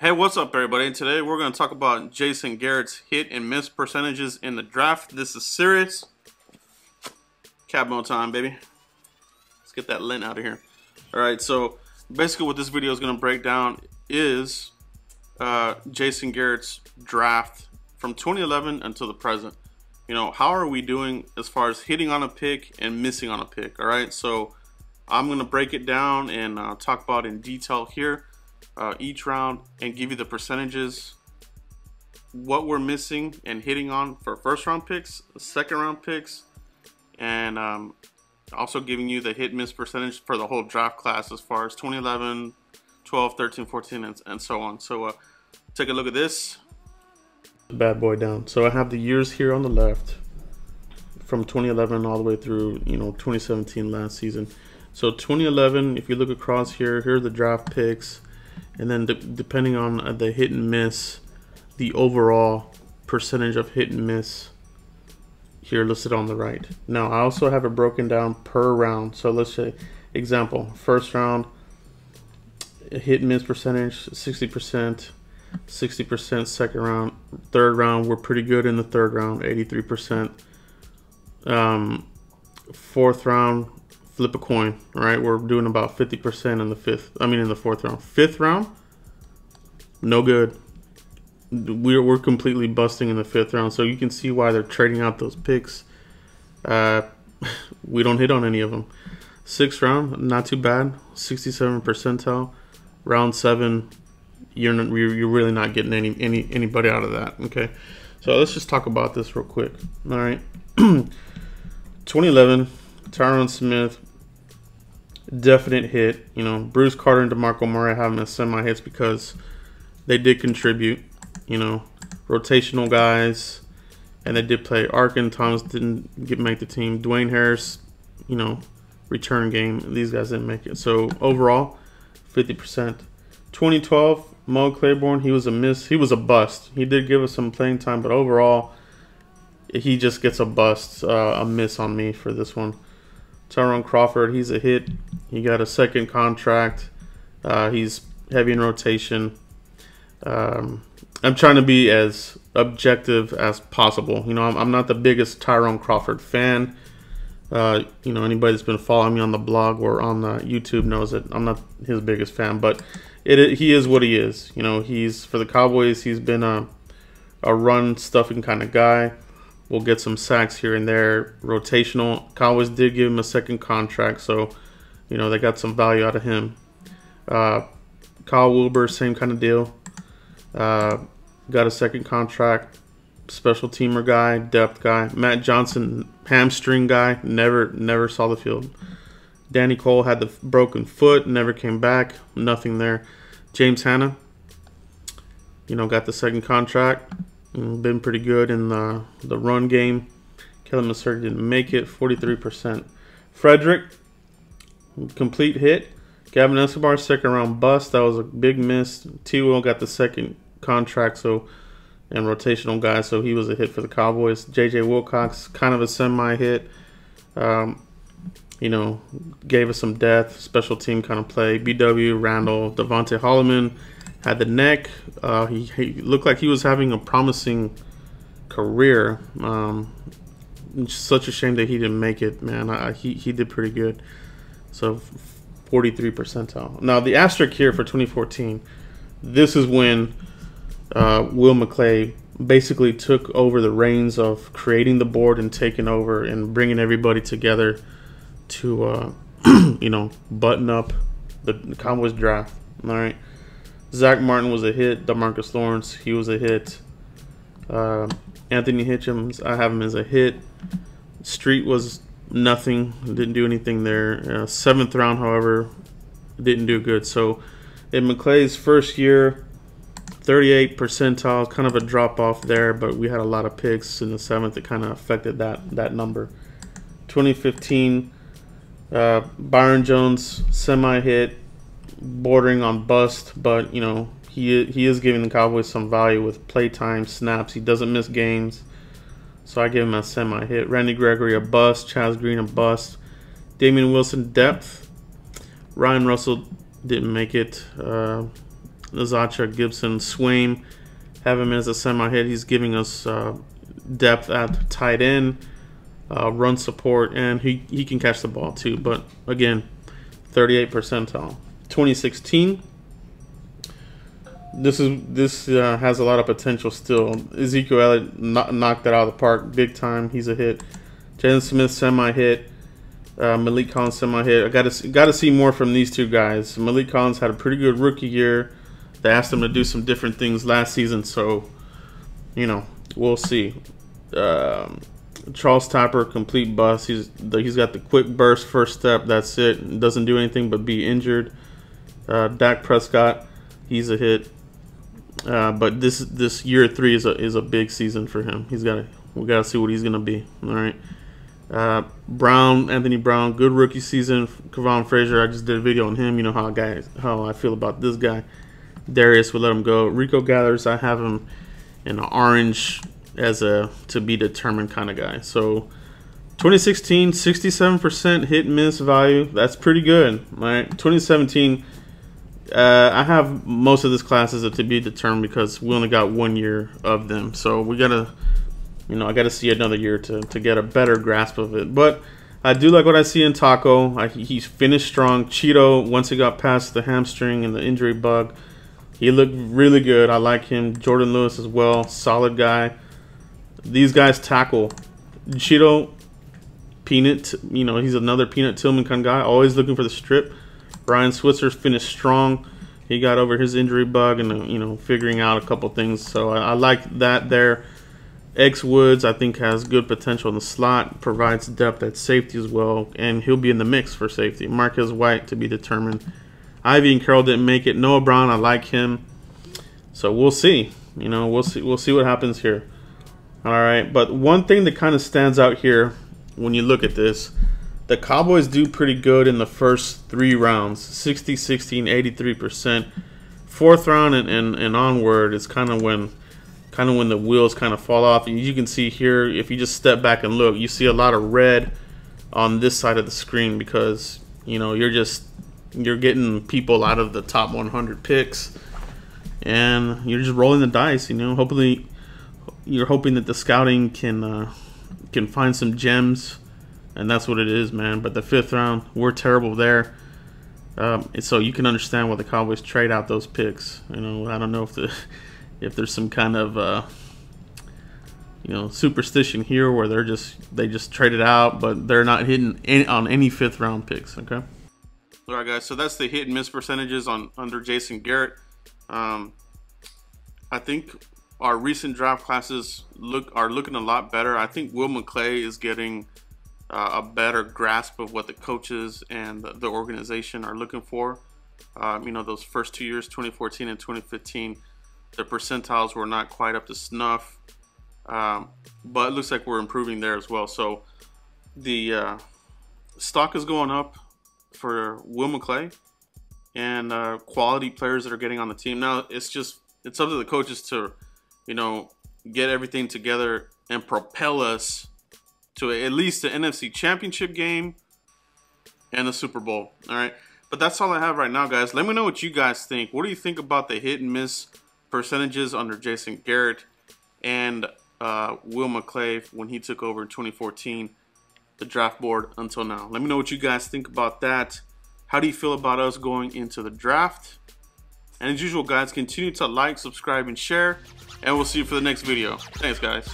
Hey, what's up, everybody? Today we're going to talk about Jason Garrett's hit and miss percentages in the draft. This is serious. Cabo time, baby. Let's get that lint out of here. All right, so basically what this video is going to break down is uh, Jason Garrett's draft from 2011 until the present. You know, how are we doing as far as hitting on a pick and missing on a pick? All right, so I'm going to break it down and uh, talk about in detail here uh, each round and give you the percentages, what we're missing and hitting on for first round picks, second round picks, and um, also giving you the hit miss percentage for the whole draft class as far as 2011, 12, 13, 14, and, and so on. So uh, take a look at this. Bad boy down. So I have the years here on the left from 2011 all the way through, you know, 2017 last season. So 2011, if you look across here, here are the draft picks and then de depending on uh, the hit and miss, the overall percentage of hit and miss here listed on the right. Now I also have it broken down per round. So let's say, example, first round, hit and miss percentage, 60%, 60% second round, third round, we're pretty good in the third round, 83%. Um, fourth round, flip a coin, right? We're doing about 50% in the fifth, I mean in the fourth round. Fifth round, no good. We're, we're completely busting in the fifth round. So you can see why they're trading out those picks. Uh, we don't hit on any of them. Sixth round, not too bad. 67 percentile. Round seven, you're not, you're really not getting any any anybody out of that. Okay, so let's just talk about this real quick. All right, 2011, Tyron Smith definite hit. You know, Bruce Carter and DeMarco Murray have them as semi hits because they did contribute. You know, rotational guys, and they did play. Arkin Thomas didn't get make the team. Dwayne Harris, you know, return game. These guys didn't make it. So overall, 50%. 2012, Mo Claiborne, he was a miss. He was a bust. He did give us some playing time, but overall, he just gets a bust, uh, a miss on me for this one. Tyrone Crawford, he's a hit. He got a second contract. Uh, he's heavy in rotation. Um, I'm trying to be as objective as possible. You know, I'm, I'm not the biggest Tyrone Crawford fan. Uh, you know, anybody that's been following me on the blog or on the YouTube knows that I'm not his biggest fan, but it, he is what he is. You know, he's for the Cowboys. He's been a a run stuffing kind of guy will get some sacks here and there. Rotational. Cowboys did give him a second contract, so you know they got some value out of him. Uh, Kyle Wilber, same kind of deal. Uh, got a second contract. Special teamer guy, depth guy. Matt Johnson, hamstring guy, never never saw the field. Danny Coale had the broken foot, never came back. Nothing there. James Hanna, you know, got the second contract. Been pretty good in the, the run game. Kellen Mostert didn't make it, 43%. Frederick, complete hit. Gavin Escobar, second round bust. That was a big miss. T. Will got the second contract, so and rotational guy, so he was a hit for the Cowboys. J.J. Wilcox, kind of a semi hit. Um, you know, gave us some death, special team kind of play. B.W. Randle, DeVonte Holloman, had the neck. Uh, he, he, looked like he was having a promising career. Um, such a shame that he didn't make it, man. I, he, he did pretty good. So 43 percentile. Now, the asterisk here for 2014, this is when uh, Will McClay basically took over the reins of creating the board and taking over and bringing everybody together to, uh, you know, button up the Cowboys draft. All right. Zack Martin was a hit. DeMarcus Lawrence, he was a hit. Uh, Anthony Hitchens, I have him as a hit. Street was nothing. Didn't do anything there. Uh, seventh round, however, didn't do good. So in McClay's first year, 38 percentile, kind of a drop off there, but we had a lot of picks in the seventh that kind of affected that that number. 2015, uh, Byron Jones semi hit bordering on bust, but you know he he is giving the Cowboys some value with playtime snaps. He doesn't miss games, so I give him a semi hit. Randy Gregory a bust, Chaz Green a bust, Damien Wilson depth. Ryan Russell didn't make it. Uh, Nzeocha, Gibson, Swaim. Have him as a semi-hit. He's giving us uh, depth at tight end, uh, run support, and he, he can catch the ball too. But again, 38 percentile. 2016. This is this uh, has a lot of potential still. Ezekiel Elliott knocked it out of the park big time. He's a hit. Jaylon Smith semi hit. Uh, Maliek Collins semi hit. I got to got to see more from these two guys. Maliek Collins had a pretty good rookie year. They asked him to do some different things last season, so you know we'll see. Um, Charles Tapper complete bust. He's he's got the quick burst first step. That's it. Doesn't do anything but be injured. Uh, Dak Prescott, he's a hit. Uh, but this this year three is a is a big season for him. He's got to we got to see what he's gonna be. All right. Uh, Brown, Anthony Brown, good rookie season. Kavon Frazier, I just did a video on him. You know how guys, how I feel about this guy. Darius would let him go. Rico Gathers, I have him in an orange as a to be determined kind of guy. So 2016, 67% hit miss value. That's pretty good, right? 2017, uh, I have most of this class as a to be determined because we only got one year of them. So we gotta you know, I got to see another year to, to get a better grasp of it. But I do like what I see in Taco. I, he's finished strong. Chido, once he got past the hamstring and the injury bug, he looked really good. I like him. Jourdan Lewis as well. Solid guy. These guys tackle. Chido, Peanut, you know, he's another Peanut Tillman kind of guy. Always looking for the strip. Brian Switzer finished strong. He got over his injury bug and, you know, figuring out a couple things. So I, I like that there. X Woods, I think, has good potential in the slot, provides depth at safety as well, and he'll be in the mix for safety. Marquez White to be determined. Ivie and Carroll didn't make it. Noah Brown, I like him, so we'll see. You know, we'll see. We'll see what happens here. All right, but one thing that kind of stands out here when you look at this, the Cowboys do pretty good in the first three rounds 60, 16, 83%. Fourth round and, and, and onward is kind of when kind of when the wheels kind of fall off. And you can see here, if you just step back and look, you see a lot of red on this side of the screen because, you know, you're just, you're getting people out of the top 100 picks and you're just rolling the dice, you know, hopefully you're hoping that the scouting can, uh, can find some gems and that's what it is, man. But the fifth round, we're terrible there. Um, so you can understand why the Cowboys trade out those picks. You know, I don't know if the if there's some kind of uh, you know superstition here where they're just they just trade it out, but they're not hitting any, on any fifth round picks. Okay. All right, guys. So that's the hit and miss percentages on under Jason Garrett. Um, I think our recent draft classes look are looking a lot better. I think Will McClay is getting uh, a better grasp of what the coaches and the, organization are looking for. Um, you know, those first two years, 2014 and 2015, the percentiles were not quite up to snuff, um, but it looks like we're improving there as well. So the uh, stock is going up for Will McClay and uh, quality players that are getting on the team. Now it's just it's up to the coaches to, you know, get everything together and propel us to at least the NFC Championship game and the Super Bowl. All right. But that's all I have right now, guys. Let me know what you guys think. What do you think about the hit and miss percentages under Jason Garrett and uh, Will McClay when he took over in 2014, the draft board until now. Let me know what you guys think about that. How do you feel about us going into the draft? And as usual, guys, continue to like, subscribe, and share. And we'll see you for the next video. Thanks, guys.